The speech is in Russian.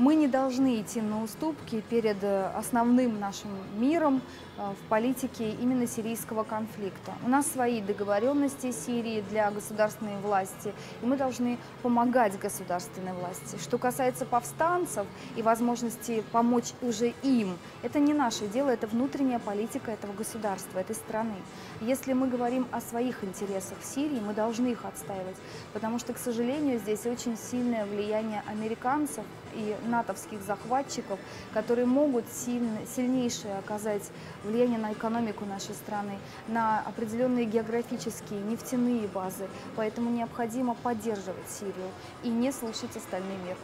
Мы не должны идти на уступки перед э, основным нашим миром э, в политике именно сирийского конфликта. У нас свои договоренности Сирии для государственной власти, и мы должны помогать государственной власти. Что касается повстанцев и возможности помочь уже им, это не наше дело, это внутренняя политика этого государства, этой страны. Если мы говорим о своих интересах в Сирии, мы должны их отстаивать, потому что, к сожалению, здесь очень сильное влияние американцев и натовских захватчиков, которые могут сильно, сильнейшее оказать влияние на экономику нашей страны, на определенные географические нефтяные базы. Поэтому необходимо поддерживать Сирию и не слушать остальной мир.